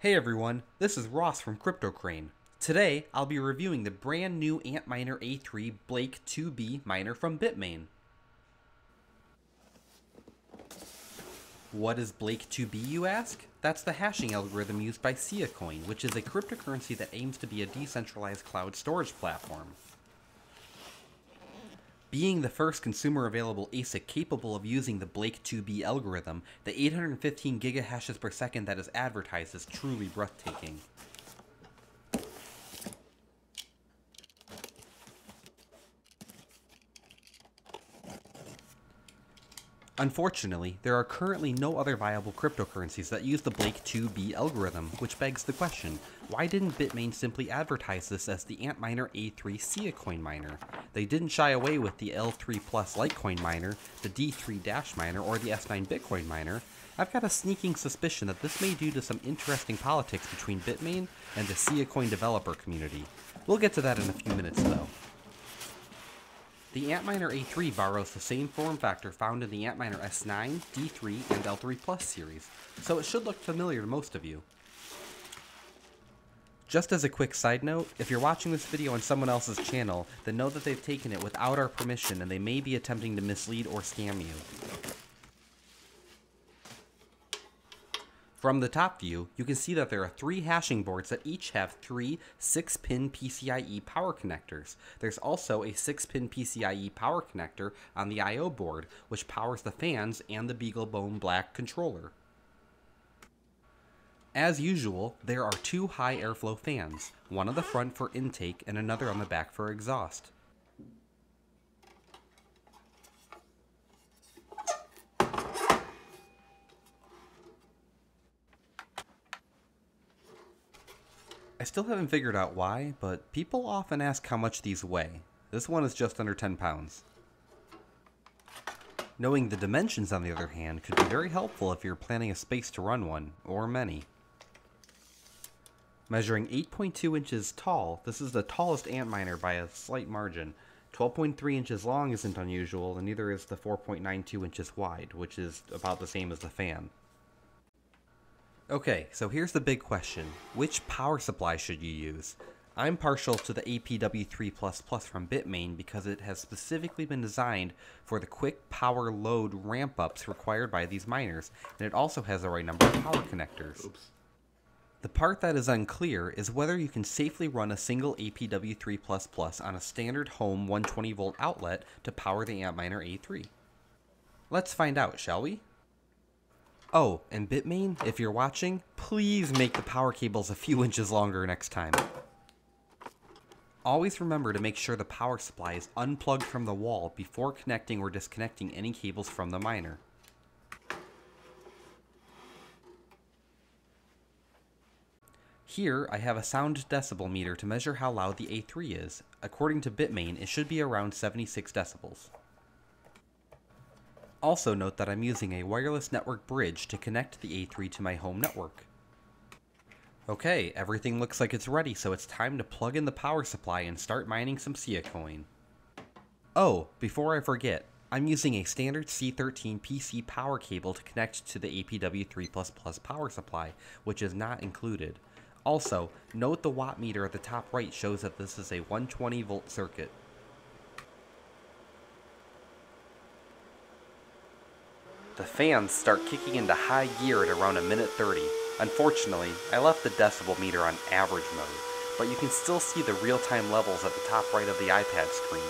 Hey everyone, this is Ross from CryptoCrane. Today, I'll be reviewing the brand new Antminer A3 Blake 2B miner from Bitmain. What is Blake 2B, you ask? That's the hashing algorithm used by Siacoin, which is a cryptocurrency that aims to be a decentralized cloud storage platform. Being the first consumer available ASIC capable of using the Blake 2B algorithm, the 815 gigahashes per second that is advertised is truly breathtaking. Unfortunately, there are currently no other viable cryptocurrencies that use the Blake 2B algorithm, which begs the question, why didn't Bitmain simply advertise this as the Antminer A3 Siacoin miner? They didn't shy away with the L3 Plus Litecoin miner, the D3 Dash miner, or the S9 Bitcoin miner. I've got a sneaking suspicion that this may due to some interesting politics between Bitmain and the Siacoin developer community. We'll get to that in a few minutes though. The Antminer A3 borrows the same form factor found in the Antminer S9, D3, and L3 Plus series, so it should look familiar to most of you. Just as a quick side note, if you're watching this video on someone else's channel, then know that they've taken it without our permission and they may be attempting to mislead or scam you. From the top view, you can see that there are three hashing boards that each have three 6-pin PCIe power connectors. There's also a 6-pin PCIe power connector on the I.O. board, which powers the fans and the BeagleBone Black controller. As usual, there are two high airflow fans, one on the front for intake and another on the back for exhaust. Still haven't figured out why, but people often ask how much these weigh. This one is just under 10 pounds. Knowing the dimensions, on the other hand, could be very helpful if you're planning a space to run one, or many. Measuring 8.2 inches tall, this is the tallest Antminer by a slight margin. 12.3 inches long isn't unusual, and neither is the 4.92 inches wide, which is about the same as the fan. Okay, so here's the big question. Which power supply should you use? I'm partial to the APW3++ from Bitmain because it has specifically been designed for the quick power load ramp-ups required by these miners, and it also has the right number of power connectors. Oops. The part that is unclear is whether you can safely run a single APW3++ on a standard home 120 volt outlet to power the Antminer A3. Let's find out, shall we? Oh, and Bitmain, if you're watching, please make the power cables a few inches longer next time. Always remember to make sure the power supply is unplugged from the wall before connecting or disconnecting any cables from the miner. Here, I have a sound decibel meter to measure how loud the A3 is. According to Bitmain, it should be around 76 decibels. Also note that I'm using a wireless network bridge to connect the A3 to my home network. Okay, everything looks like it's ready, so it's time to plug in the power supply and start mining some Siacoin. Oh, before I forget, I'm using a standard C13 PC power cable to connect to the APW3++ power supply, which is not included. Also, note the watt meter at the top right shows that this is a 120 volt circuit. The fans start kicking into high gear at around a minute 30. Unfortunately, I left the decibel meter on average mode, but you can still see the real-time levels at the top right of the iPad screen.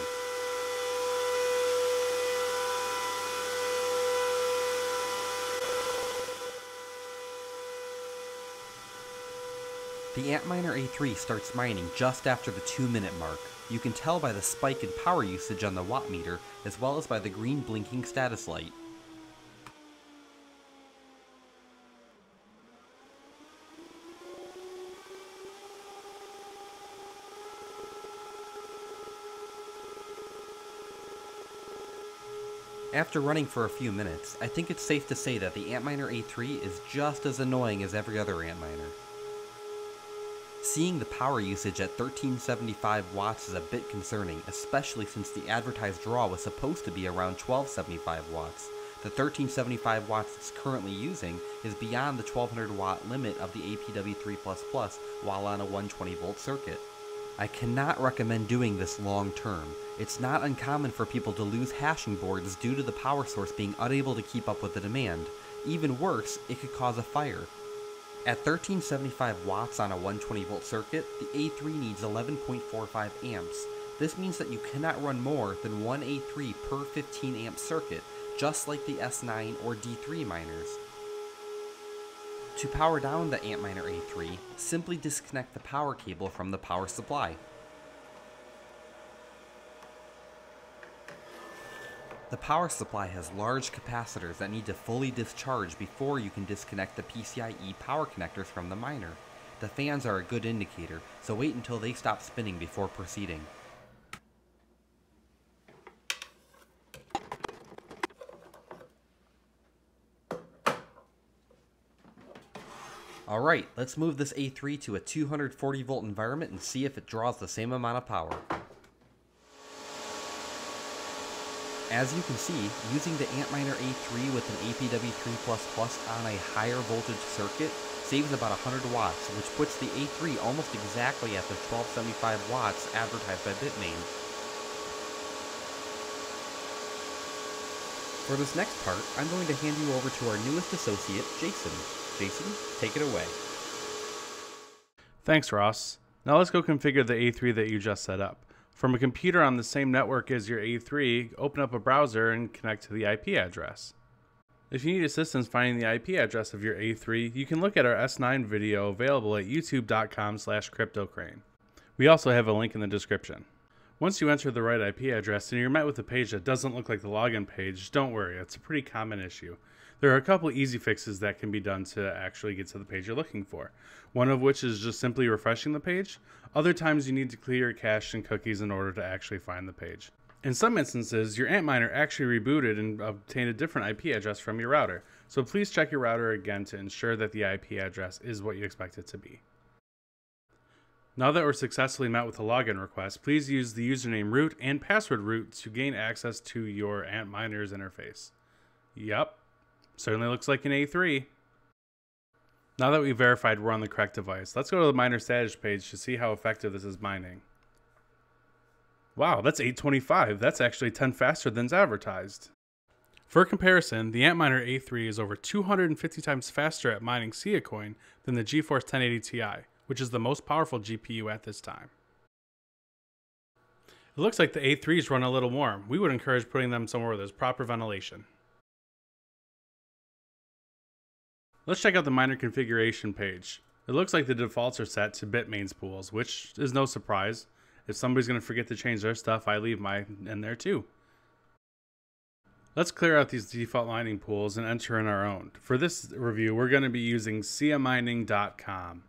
The Antminer A3 starts mining just after the 2 minute mark. You can tell by the spike in power usage on the watt meter, as well as by the green blinking status light. After running for a few minutes, I think it's safe to say that the Antminer A3 is just as annoying as every other Antminer. Seeing the power usage at 1375 watts is a bit concerning, especially since the advertised draw was supposed to be around 1275 watts, The 1375 watts it's currently using is beyond the 1200 watt limit of the APW3++ while on a 120 volt circuit. I cannot recommend doing this long term. It's not uncommon for people to lose hashing boards due to the power source being unable to keep up with the demand. Even worse, it could cause a fire. At 1375 watts on a 120 volt circuit, the A3 needs 11.45 amps. This means that you cannot run more than one A3 per 15 amp circuit, just like the S9 or D3 miners. To power down the Antminer A3, simply disconnect the power cable from the power supply. The power supply has large capacitors that need to fully discharge before you can disconnect the PCIe power connectors from the miner. The fans are a good indicator, so wait until they stop spinning before proceeding. Alright, let's move this A3 to a 240 volt environment and see if it draws the same amount of power. As you can see, using the Antminer A3 with an APW3++ on a higher voltage circuit saves about 100 watts, which puts the A3 almost exactly at the 1275 watts advertised by Bitmain. For this next part, I'm going to hand you over to our newest associate, Jason. Jason, take it away. Thanks, Ross. Now let's go configure the A3 that you just set up. From a computer on the same network as your A3, open up a browser and connect to the IP address. If you need assistance finding the IP address of your A3, you can look at our S9 video available at youtube.com slash cryptocrane. We also have a link in the description. Once you enter the right IP address and you're met with a page that doesn't look like the login page, don't worry, it's a pretty common issue. There are a couple easy fixes that can be done to actually get to the page you're looking for. One of which is just simply refreshing the page. Other times you need to clear your cache and cookies in order to actually find the page. In some instances, your Antminer actually rebooted and obtained a different IP address from your router, so please check your router again to ensure that the IP address is what you expect it to be. Now that we're successfully met with a login request, please use the username root and password root to gain access to your Antminer's interface. Yep, certainly looks like an A3. Now that we've verified we're on the correct device, let's go to the miner status page to see how effective this is mining. Wow, that's 825. That's actually 10 faster than's advertised. For comparison, the Antminer A3 is over 250 times faster at mining SIA coin than the GeForce 1080 Ti, which is the most powerful GPU at this time. It looks like the A3s run a little warm. We would encourage putting them somewhere where there's proper ventilation. Let's check out the miner configuration page. It looks like the defaults are set to Bitmain's pools, which is no surprise. If somebody's going to forget to change their stuff, I leave mine in there too. Let's clear out these default mining pools and enter in our own. For this review, we're going to be using siamining.com.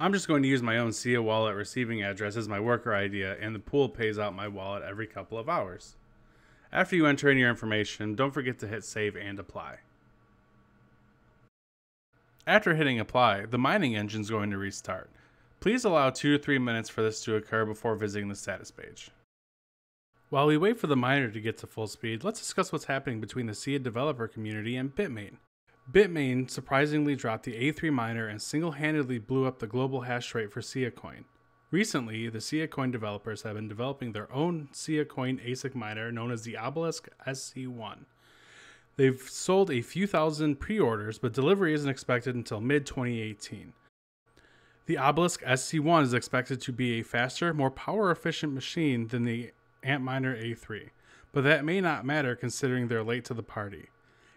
I'm just going to use my own SIA wallet receiving address as my worker ID, and the pool pays out my wallet every couple of hours. After you enter in your information, don't forget to hit save and apply. After hitting apply, the mining engine is going to restart. Please allow 2 to 3 minutes for this to occur before visiting the status page. While we wait for the miner to get to full speed, let's discuss what's happening between the SIA developer community and Bitmain. Bitmain surprisingly dropped the A3 miner and single handedly blew up the global hash rate for SIA Coin. Recently, the SIA Coin developers have been developing their own SIA Coin ASIC miner known as the Obelisk SC1. They've sold a few thousand pre orders, but delivery isn't expected until mid 2018. The Obelisk SC1 is expected to be a faster, more power efficient machine than the Antminer A3, but that may not matter considering they're late to the party.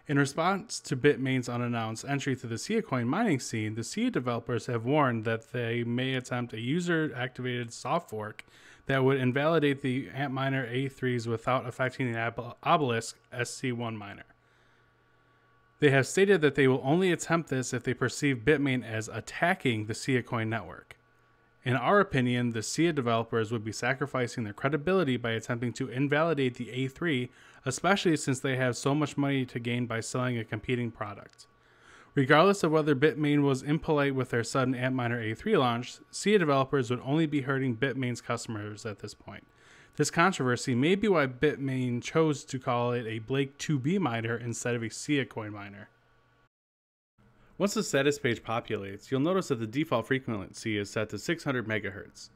In response to Bitmain's unannounced entry to the SIA coin mining scene, the SIA developers have warned that they may attempt a user activated soft fork that would invalidate the Antminer A3s without affecting the Obelisk SC1 miner. They have stated that they will only attempt this if they perceive Bitmain as attacking the SIA coin network. In our opinion, the SIA developers would be sacrificing their credibility by attempting to invalidate the A3, especially since they have so much money to gain by selling a competing product. Regardless of whether Bitmain was impolite with their sudden Antminer A3 launch, SIA developers would only be hurting Bitmain's customers at this point. This controversy may be why Bitmain chose to call it a Blake 2B miner instead of a Siacoin miner. Once the status page populates, you'll notice that the default frequency is set to 600 MHz.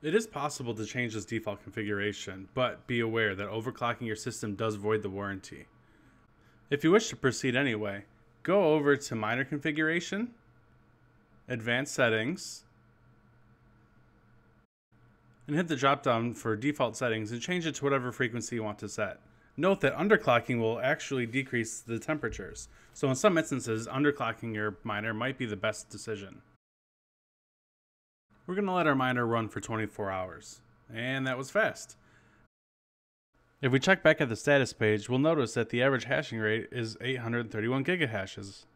It is possible to change this default configuration, but be aware that overclocking your system does void the warranty. If you wish to proceed anyway, go over to Miner Configuration, Advanced Settings, and hit the drop down for default settings and change it to whatever frequency you want to set. Note that underclocking will actually decrease the temperatures, so in some instances, underclocking your miner might be the best decision. We're going to let our miner run for 24 hours, and that was fast. If we check back at the status page, we'll notice that the average hashing rate is 831 gigahashes.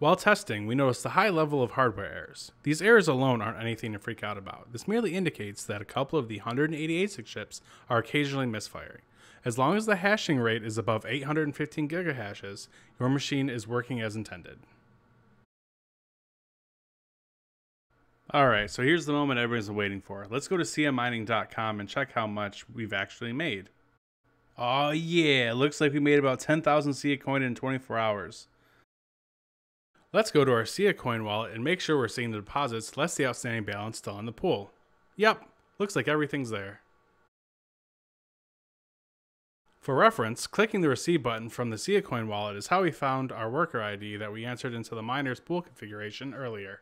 While testing, we noticed a high level of hardware errors. These errors alone aren't anything to freak out about. This merely indicates that a couple of the 180 ASIC chips are occasionally misfiring. As long as the hashing rate is above 815 gigahashes, your machine is working as intended. Alright, so here's the moment everyone's waiting for. Let's go to siamining.com and check how much we've actually made. Oh yeah, looks like we made about 10,000 Sia coin in 24 hours. Let's go to our Sia coin wallet and make sure we're seeing the deposits less the outstanding balance still in the pool. Yep, looks like everything's there. For reference, clicking the receive button from the Siacoin wallet is how we found our worker ID that we entered into the miner's pool configuration earlier.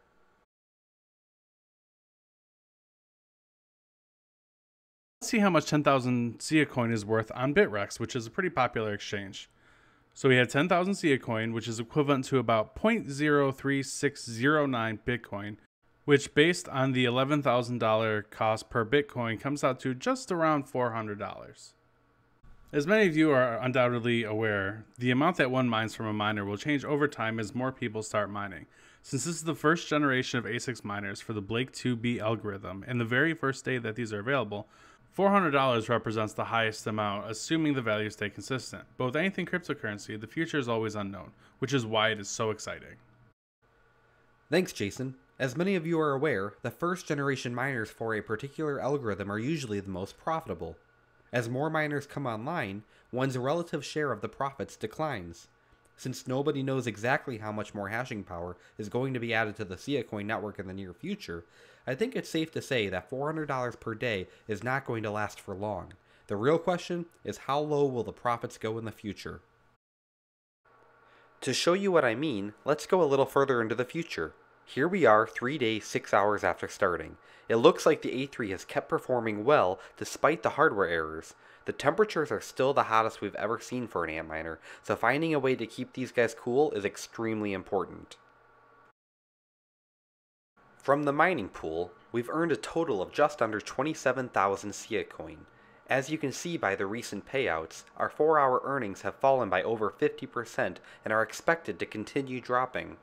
Let's see how much 10,000 Siacoin is worth on Bittrex, which is a pretty popular exchange. So we had 10,000 Siacoin, which is equivalent to about 0.03609 Bitcoin, which based on the $11,000 cost per Bitcoin comes out to just around $400. As many of you are undoubtedly aware, the amount that one mines from a miner will change over time as more people start mining. Since this is the first generation of ASICs miners for the Blake 2B algorithm, and the very first day that these are available, $400 represents the highest amount, assuming the values stay consistent. But with anything cryptocurrency, the future is always unknown, which is why it is so exciting. Thanks, Jason. As many of you are aware, the first generation miners for a particular algorithm are usually the most profitable. As more miners come online, one's relative share of the profits declines. Since nobody knows exactly how much more hashing power is going to be added to the Siacoin network in the near future, I think it's safe to say that $400 per day is not going to last for long. The real question is how low will the profits go in the future? To show you what I mean, let's go a little further into the future. Here we are 3 days 6 hours after starting. It looks like the A3 has kept performing well despite the hardware errors. The temperatures are still the hottest we've ever seen for an Antminer, so finding a way to keep these guys cool is extremely important. From the mining pool, we've earned a total of just under 27,000 Sia coin. As you can see by the recent payouts, our 4 hour earnings have fallen by over 50% and are expected to continue dropping.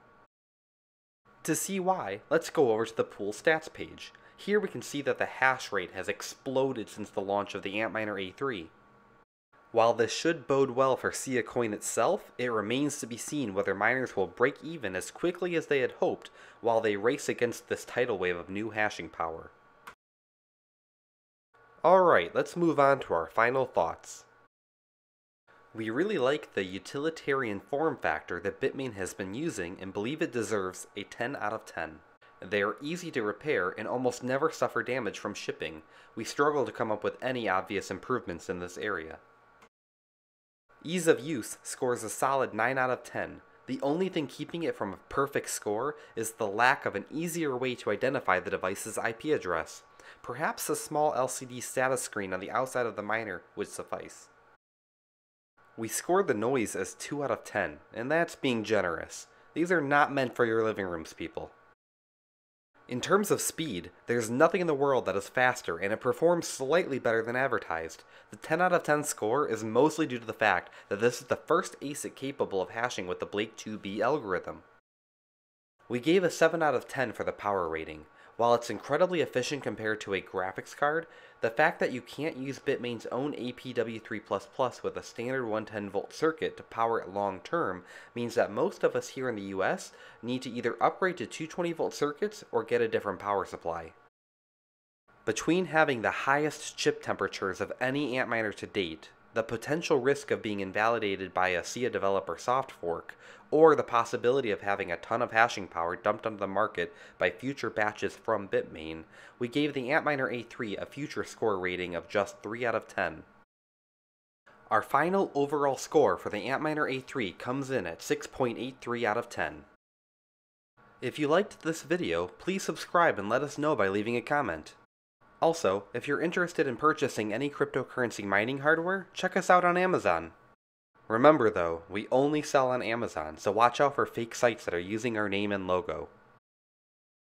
To see why, let's go over to the pool stats page. Here we can see that the hash rate has exploded since the launch of the Antminer A3. While this should bode well for Sia Coin itself, it remains to be seen whether miners will break even as quickly as they had hoped while they race against this tidal wave of new hashing power. Alright, let's move on to our final thoughts. We really like the utilitarian form factor that Bitmain has been using and believe it deserves a 10 out of 10. They are easy to repair and almost never suffer damage from shipping. We struggle to come up with any obvious improvements in this area. Ease of use scores a solid 9 out of 10. The only thing keeping it from a perfect score is the lack of an easier way to identify the device's IP address. Perhaps a small LCD status screen on the outside of the miner would suffice. We scored the noise as 2 out of 10, and that's being generous. These are not meant for your living rooms, people. In terms of speed, there's nothing in the world that is faster, and it performs slightly better than advertised. The 10 out of 10 score is mostly due to the fact that this is the first ASIC capable of hashing with the Blake 2B algorithm. We gave a 7 out of 10 for the power rating. While it's incredibly efficient compared to a graphics card, the fact that you can't use Bitmain's own APW3++ with a standard 110 volt circuit to power it long term means that most of us here in the US need to either upgrade to 220 volt circuits or get a different power supply. Between having the highest chip temperatures of any Antminer to date, the potential risk of being invalidated by a SIA developer soft fork, or the possibility of having a ton of hashing power dumped onto the market by future batches from Bitmain, we gave the Antminer A3 a future score rating of just 3 out of 10. Our final overall score for the Antminer A3 comes in at 6.83 out of 10. If you liked this video, please subscribe and let us know by leaving a comment. Also, if you're interested in purchasing any cryptocurrency mining hardware, check us out on Amazon. Remember though, we only sell on Amazon, so watch out for fake sites that are using our name and logo.